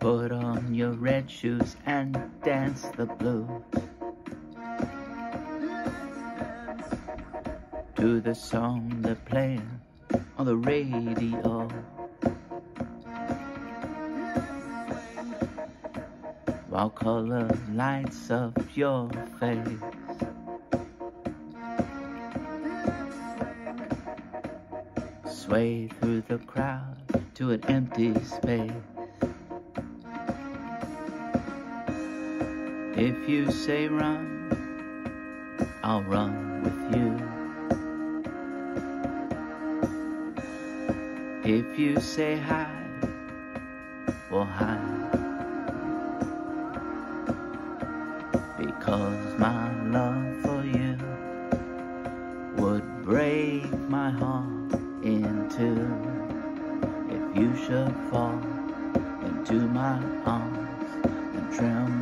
Put on your red shoes and dance the blues. To the song they're playing on the radio. While color lights up your face. Sway through the crowd to an empty space. If you say run, I'll run with you. If you say hide, we'll hide. Because my love for you would break my heart in two. If you should fall into my arms and tremble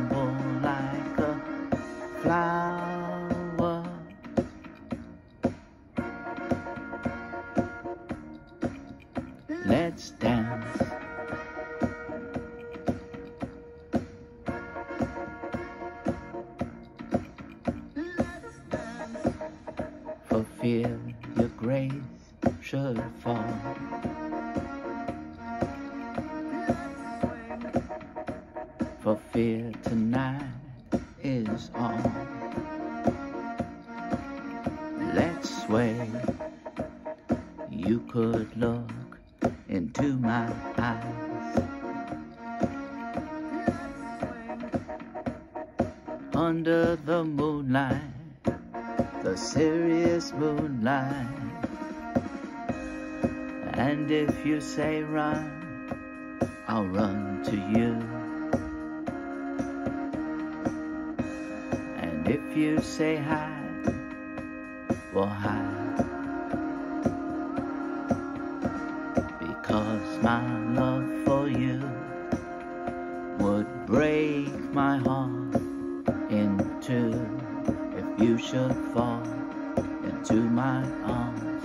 Let's dance. For fear your grace should fall. For fear tonight is on. Let's sway. You could look into my eyes. Under the moonlight, the serious moonlight. And if you say run, I'll run to you. And if you say hide, we'll hide. Because my love for you would break my heart in two. If you should fall into my arms